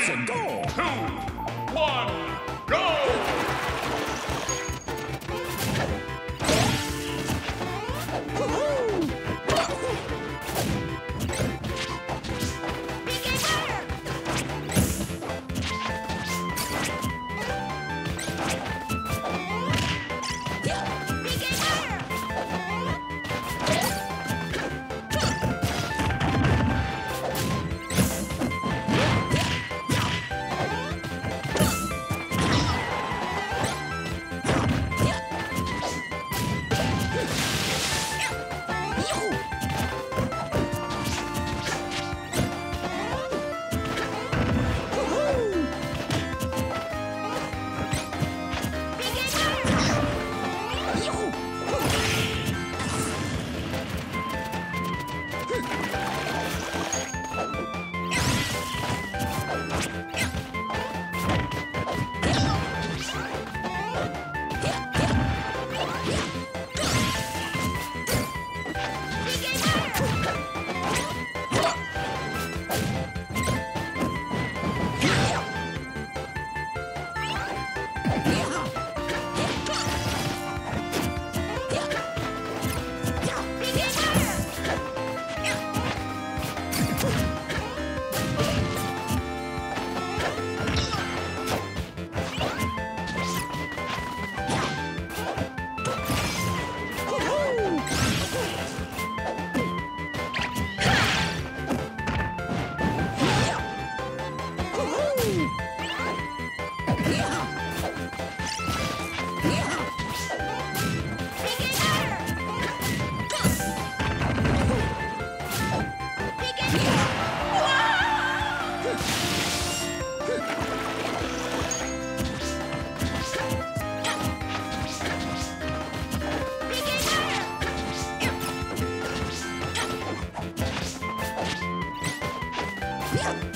Three, go. two, one, Game!